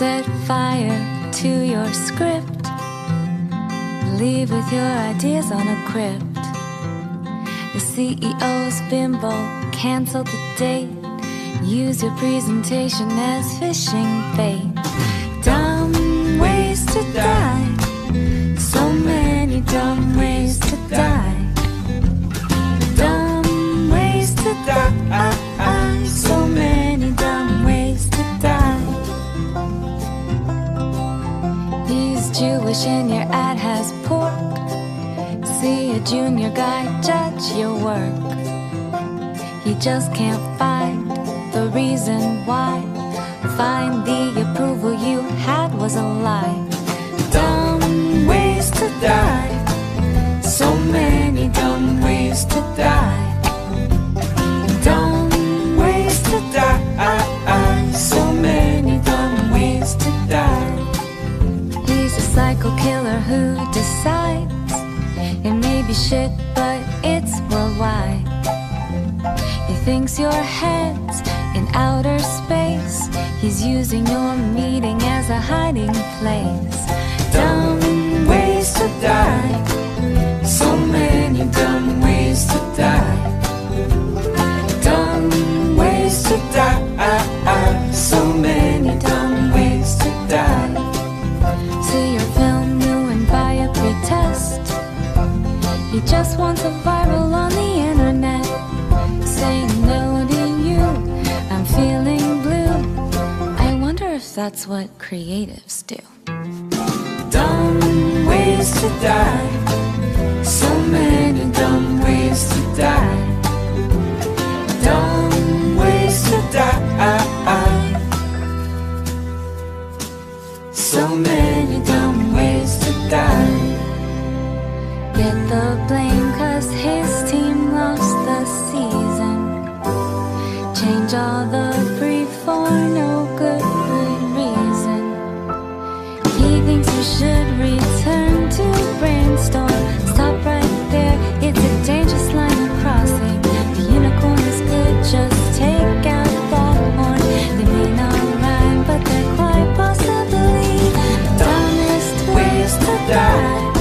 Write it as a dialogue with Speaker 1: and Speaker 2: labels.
Speaker 1: Set fire to your script. Leave with your ideas on a crypt. The CEO's bimbo canceled the date. Use your presentation as fishing bait. Dumb ways to die. So many dumb He's Jewish and your ad has pork. See a junior guy judge your work. He just can't find the reason why. Find the approval you had was a lie. Be shit, but it's worldwide. He thinks your head's in outer space. He's using your meeting as a hiding place. Just wants a viral on the internet. Saying no to you, I'm feeling blue. I wonder if that's what creatives do. Dumb ways to die. die.